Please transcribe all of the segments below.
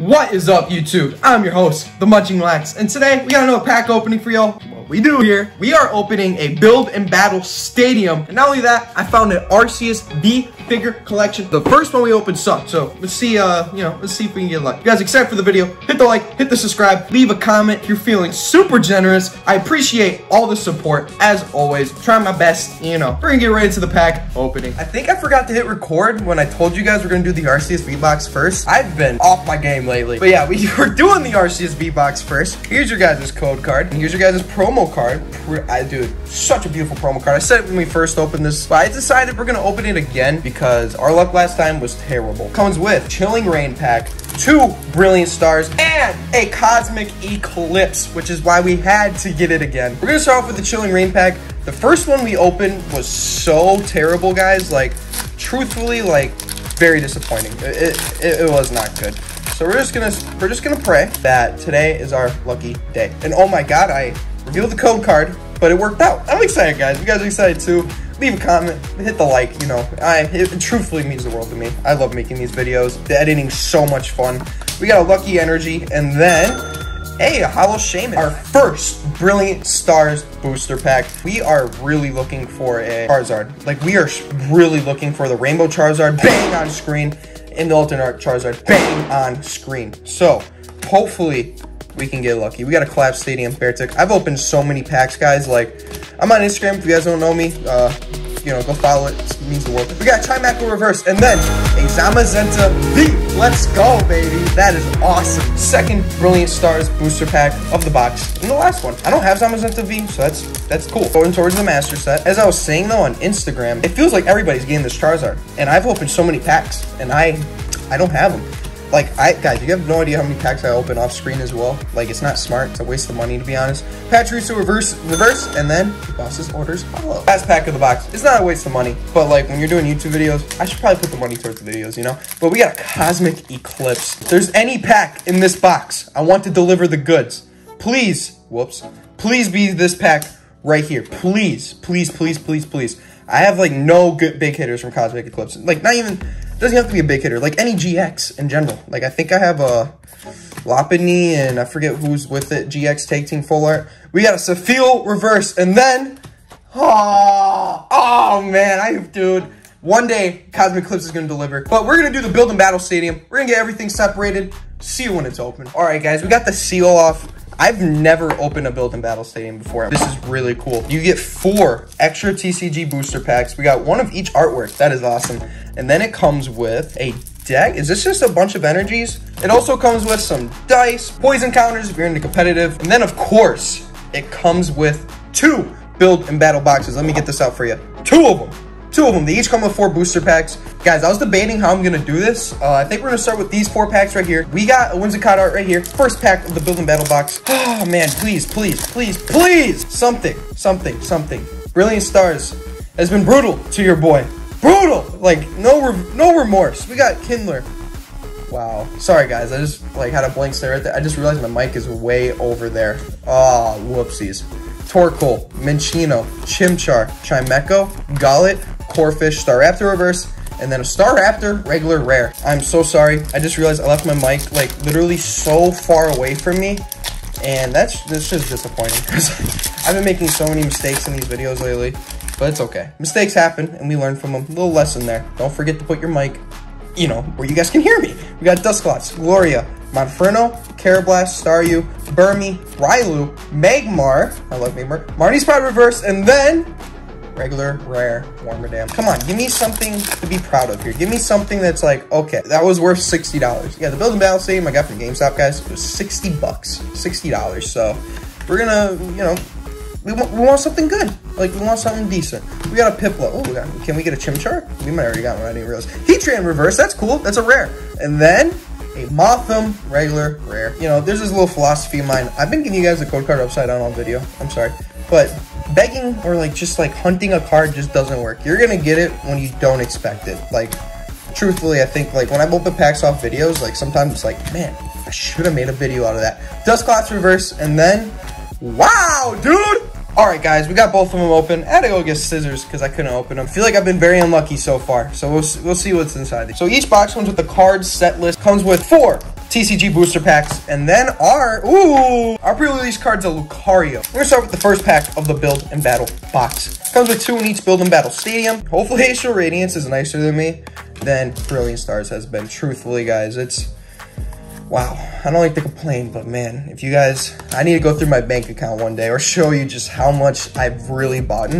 What is up, YouTube? I'm your host, The Munching Lax, and today we got another pack opening for y'all. What we do here, we are opening a Build and Battle Stadium, and not only that, I found an Arceus V figure collection. The first one we opened sucked, so let's see, uh, you know, let's see if we can get lucky. You guys excited for the video? Hit the like, hit the subscribe, leave a comment if you're feeling super generous. I appreciate all the support, as always. try my best, you know. We're gonna get right into the pack opening. I think I forgot to hit record when I told you guys we're gonna do the Arceus V-Box first. I've been off my game lately. But yeah, we were doing the Arceus V-Box first. Here's your guys' code card, and here's your guys' promo card. I do such a beautiful promo card. I said it when we first opened this, but I decided we're gonna open it again because our luck last time was terrible. Comes with Chilling Reign pack, two Brilliant Stars, and a Cosmic Eclipse, which is why we had to get it again. We're gonna start off with the Chilling Reign pack. The first one we opened was so terrible, guys. Like, truthfully, like, very disappointing. It, it, it was not good. So we're just gonna we're just gonna pray that today is our lucky day. And oh my god, I revealed the code card, but it worked out. I'm excited, guys. You guys are excited too? Leave a comment, hit the like. You know, I it, truthfully means the world to me. I love making these videos. The editing's so much fun. We got a lucky energy, and then Hey, a Hollow Shaman. Our first Brilliant Stars booster pack. We are really looking for a Charizard. Like, we are really looking for the Rainbow Charizard bang on screen and the alternate Charizard bang on screen. So, hopefully, we can get lucky. We got a Collapse Stadium Beartic. I've opened so many packs, guys. Like, I'm on Instagram. If you guys don't know me, uh, you know, go follow it. It means the world. We got Chimecho Reverse, and then a Zamazenta V. Let's go, baby. That is awesome. Second Brilliant Stars booster pack of the box. And the last one. I don't have Zamazenta V, so that's that's cool. Going towards the master set. As I was saying, though, on Instagram, it feels like everybody's getting this Charizard. And I've opened so many packs, and I, I don't have them. Like, I guys, you have no idea how many packs I open off screen as well. Like, it's not smart. It's a waste of money, to be honest. Pachirisu reverse, reverse, and then the boss's orders follow. Last pack of the box. It's not a waste of money, but like, when you're doing YouTube videos, I should probably put the money towards the videos, you know? But we got a Cosmic Eclipse. If there's any pack in this box, I want to deliver the goods. Please, whoops, please be this pack right here. Please, please, please, please, please. I have like no good big hitters from Cosmic Eclipse. Like, not even doesn't have to be a big hitter. Like any GX in general. Like I think I have a Lopunny and I forget who's with it. GX Tag Team Full Art. We got a Safil reverse and then oh, oh man, I dude. One day Cosmic Eclipse is gonna deliver. But we're gonna do the build and battle stadium. We're gonna get everything separated. See you when it's open. Alright guys, we got the seal off. I've never opened a build and battle stadium before. This is really cool. You get four extra TCG booster packs. We got one of each artwork. That is awesome. And then it comes with a deck. Is this just a bunch of energies? It also comes with some dice, poison counters if you're into competitive. And then of course, it comes with two build and battle boxes. Let me get this out for you. Two of them. Two of them. They each come with four booster packs. Guys, I was debating how I'm going to do this. Uh, I think we're going to start with these four packs right here. We got a Whimsicott art right here. First pack of the Build and Battle box. Oh, man. Please, please, please, please. Something, something, something. Brilliant Stars has been brutal to your boy. Brutal. Like, no re no remorse. We got Kindler. Wow. Sorry, guys. I just, like, had a blank stare at that. I just realized my mic is way over there. Oh, whoopsies. Torkoal, Minccino, Chimchar, Golett, Corphish, Staraptor Reverse, and then a Staraptor regular rare. I'm so sorry. I just realized I left my mic like literally so far away from me. And that's, that's just disappointing because I've been making so many mistakes in these videos lately. But it's okay. Mistakes happen and we learn from them. A little lesson there. Don't forget to put your mic, you know, where you guys can hear me. We got Dusclops, Gloria, Monferno, Karrablast, Staryu, Burmy, Riolu, Magmar, I love Magmar, Marnie's Pride Reverse, and then regular, rare, Wormadam. Come on, give me something to be proud of here. Give me something that's like, okay, that was worth $60. Yeah, the Build and Battle Stadium I got from GameStop, guys, it was 60 bucks, $60. So we're gonna, you know, we want, we want something good. Like, we want something decent. We got a Piplup. Oh, we got, can we get a Chimchar? We might already got one. I didn't realize. Heatran Reverse. That's cool. That's a rare. And then a Mothim regular rare. You know, there's this little philosophy of mine. I've been giving you guys a code card upside down on all video. I'm sorry. But begging or like just like hunting a card just doesn't work. You're gonna get it when you don't expect it. Like truthfully, I think like when I open packs off videos, like sometimes it's like, man, I should have made a video out of that. Dusclops reverse, and then wow, dude! Alright guys, we got both of them open. I had to go get scissors because I couldn't open them. I feel like I've been very unlucky so far. So we'll, we'll see what's inside. So each box comes with the card set list. Comes with four TCG booster packs, and then our, ooh, our pre-release cards of Lucario. We're gonna start with the first pack of the Build and Battle box. Comes with two in each Build and Battle Stadium. Hopefully Astral Radiance is nicer than me than Brilliant Stars has been. Truthfully, guys, it's, wow. I don't like to complain, but man, if you guys, I need to go through my bank account one day or show you just how much I've really bought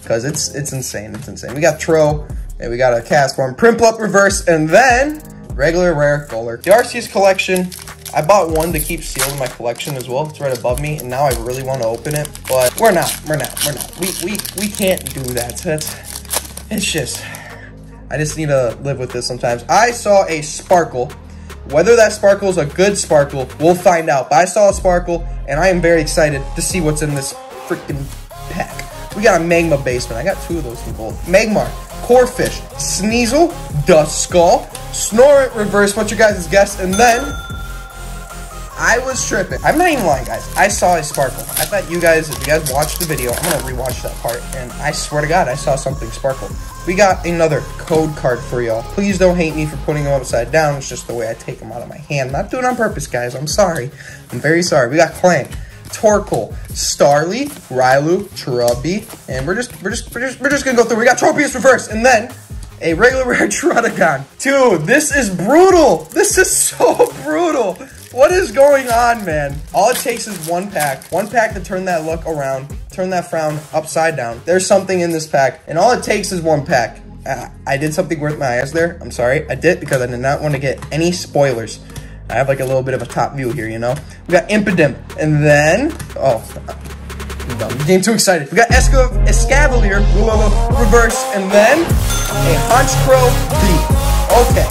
because it's it's insane. It's insane. We got Tro, and we got a Castform, Prinplup Reverse, and then regular rare Golurk. The Arceus collection, I bought one to keep sealed in my collection as well. It's right above me, and now I really want to open it, but we're not. We're not. We're not. We we we can't do that. That's it's just. I just need to live with this sometimes. I saw a sparkle. Whether that sparkle is a good sparkle, we'll find out. But I saw a sparkle, and I am very excited to see what's in this freaking. We got a Magma Basin. I got two of those gold. Magmar, Corphish, Sneasel, Duskull, Snorunt Reverse. What's your guys' guess? And then I was tripping. I'm not even lying, guys. I saw a sparkle. I thought you guys, if you guys watched the video, I'm gonna rewatch that part, and I swear to God, I saw something sparkle. We got another code card for y'all. Please don't hate me for putting them upside down. It's just the way I take them out of my hand. Not doing on purpose, guys. I'm sorry. I'm very sorry. We got Klang. Torkoal, Starly, Riolu, Trubby, and we're just we're just we're just we're just gonna go through. We got Tropius reverse, and then a regular rare Trotagon. Dude, this is brutal. This is so brutal. What is going on, man? All it takes is one pack. One pack to turn that look around, turn that frown upside down. There's something in this pack, and all it takes is one pack. Uh, I did something worth my eyes there. I'm sorry. I did because I did not want to get any spoilers. I have like a little bit of a top view here, you know? We got Impidimp, and then, oh, I'm getting too excited. We got Esca Escavalier, reverse, and then a Honchkrow V. Okay.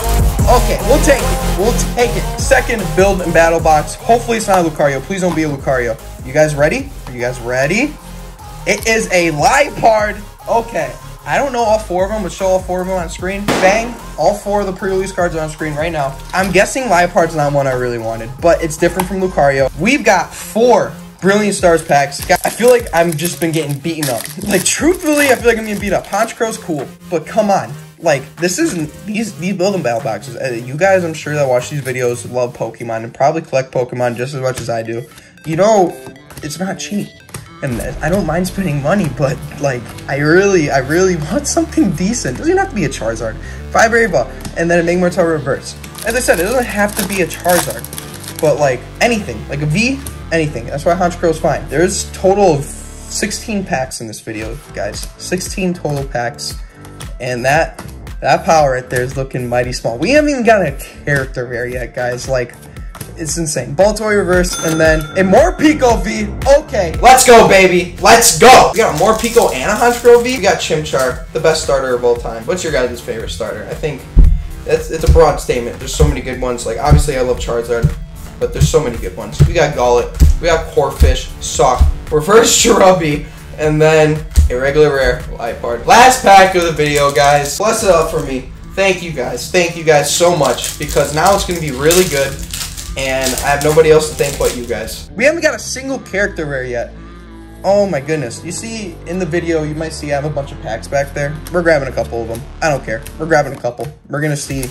Okay, we'll take it. We'll take it. Second build and battle box. Hopefully it's not a Lucario. Please don't be a Lucario. You guys ready? Are you guys ready? It is a Liepard. Okay. I don't know all four of them, but show all four of them on screen. Bang. All four of the pre-release cards are on screen right now. I'm guessing Liepard's not one I really wanted, but it's different from Lucario. We've got four Brilliant Stars packs. I feel like I've just been getting beaten up. Like, truthfully, I feel like I'm getting beat up. Honchkrow's cool, but come on like this isn't these these build and battle boxes. Uh, you guys, I'm sure that watch these videos love Pokemon and probably collect Pokemon just as much as I do. You know, it's not cheap, and I don't mind spending money, but like I really, I really want something decent. It doesn't have to be a Charizard, Vibrary Ball, and then a Magmar Reverse. As I said, it doesn't have to be a Charizard, but like anything, like a V, anything. That's why Honchkrow's fine. There's total of 16 packs in this video, guys. 16 total packs. And that that power right there is looking mighty small. We haven't even got a character rare yet, guys. Like, it's insane. Baltoy reverse, and then a Morpeko V. Okay, let's go, baby. Let's go. We got a Morpeko and a Honchkrow V. We got Chimchar, the best starter of all time. What's your guys' favorite starter? I think it's, it's a broad statement. There's so many good ones. Like, obviously, I love Charizard, but there's so many good ones. We got Golett. We got Corphish, Sock, Reverse Cherubi, and then a regular rare Liepard. Last pack of the video, guys. Bless it up for me. Thank you guys. Thank you guys so much because now it's going to be really good and I have nobody else to thank but you guys. We haven't got a single character rare yet. Oh my goodness. You see in the video, you might see I have a bunch of packs back there. We're grabbing a couple of them. I don't care. We're grabbing a couple. We're going to see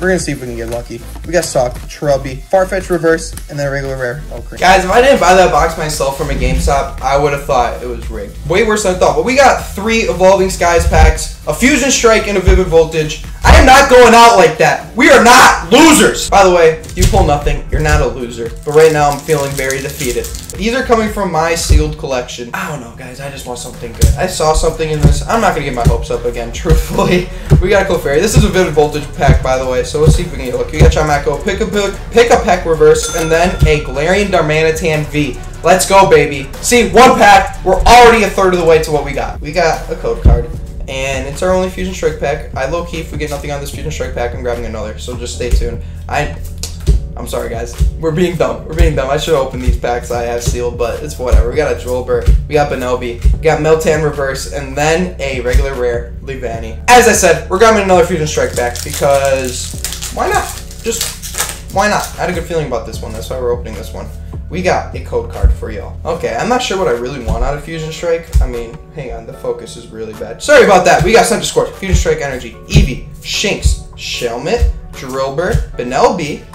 we're gonna see if we can get lucky. We got Sock, Trubby, Farfetch Reverse, and then a regular rare. Oh. Guys, if I didn't buy that box myself from a GameStop, I would have thought it was rigged. Way worse than I thought. But we got three Evolving Skies packs, a Fusion Strike, and a Vivid Voltage. I am not going out like that. We are not losers. By the way, you pull nothing, you're not a loser. But right now, I'm feeling very defeated. These are coming from my sealed collection. I don't know, guys. I just want something good. I saw something in this. I'm not going to get my hopes up again, truthfully. We got a Clefairy. This is a Vivid Voltage pack, by the way, so let's see if we can get a look. We got Chimecho, pick a pick, Pikipek reverse, and then a Galarian Darmanitan V. Let's go, baby. See, one pack. We're already a third of the way to what we got. We got a code card, and it's our only Fusion Strike pack. I low-key, if we get nothing on this Fusion Strike pack, I'm grabbing another, so just stay tuned. I I'm sorry, guys. We're being dumb. We're being dumb. I should open these packs I have sealed, but it's whatever. We got a Drillbur, we got Benobi, we got Meltan Reverse, and then a regular rare Levani. As I said, we're grabbing another Fusion Strike pack because why not? Just why not? I had a good feeling about this one. That's why we're opening this one. We got a code card for y'all. Okay, I'm not sure what I really want out of Fusion Strike. I mean, hang on, the focus is really bad. Sorry about that. We got Centiskorch, Fusion Strike Energy, Eevee, Shinx, Shelmet, Drillbur, Benelby,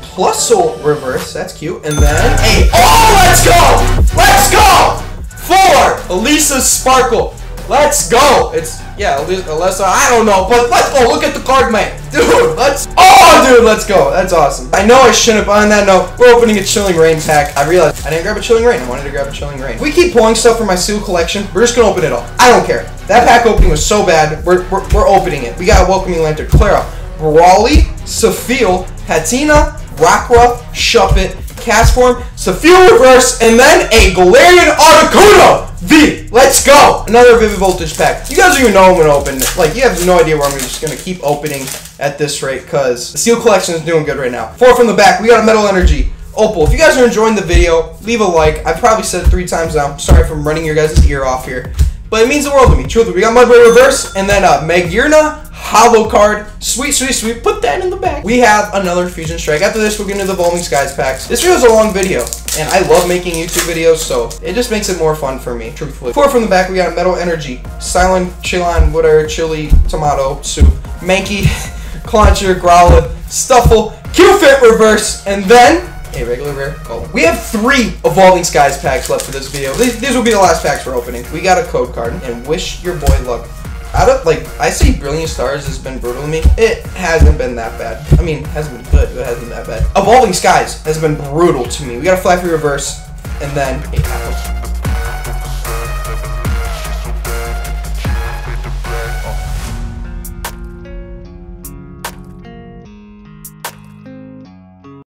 plus soul reverse. That's cute. And then a oh, let's go, let's go. Four, Elesa Sparkle. Let's go. It's yeah, Alyssa. I don't know, but let's go. Look at the card, man, dude. Let's. Oh, dude, let's go. That's awesome. I know I shouldn't. But on that note, we're opening a Chilling Reign pack. I realized I didn't grab a Chilling Reign. I wanted to grab a Chilling Reign. We keep pulling stuff from my seal collection. We're just gonna open it all. I don't care. That pack opening was so bad. We're we're, we're opening it. We got a Welcoming Lantern, Clara, Brawly, Safiel, Hatenna, Rockruff, Shuppet, Castform, Safiel Reverse, and then a Galarian Articuno! V, let's go! Another Vivid Voltage pack. You guys don't even know I'm gonna open. Like, you have no idea where I'm just gonna keep opening at this rate, because the Seal Collection is doing good right now. Four from the back, we got a Metal Energy. Opal, if you guys are enjoying the video, leave a like. I've probably said it three times now. Sorry for running your guys' ear off here. But it means the world to me. Truthfully, we got Mudbray Reverse, and then uh, Magearna, Holo card. Sweet, sweet, sweet. Put that in the back. We have another Fusion Strike. After this, we're getting to the Evolving Skies packs. This video is a long video, and I love making YouTube videos, so it just makes it more fun for me, truthfully. Four from the back, we got a Metal Energy, Silent Chillon, whatever, Chili, Tomato, Soup, Mankey, Clauncher, Growlithe, Stufful, Q-Fit Reverse, and then a regular rare. We have three Evolving Skies packs left for this video. These, these will be the last packs we're opening. We got a code card, and wish your boy luck out of like I say Brilliant Stars has been brutal to me. It hasn't been that bad. I mean, hasn't been good, but it hasn't been that bad. Evolving Skies has been brutal to me. We got a Fly Free Reverse, and then